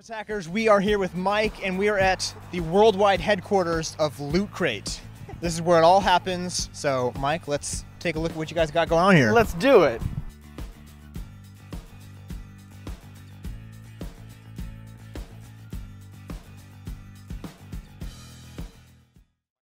Attackers, we are here with Mike, and we are at the worldwide headquarters of Loot Crate. This is where it all happens. So, Mike, let's take a look at what you guys got going on here. Let's do it.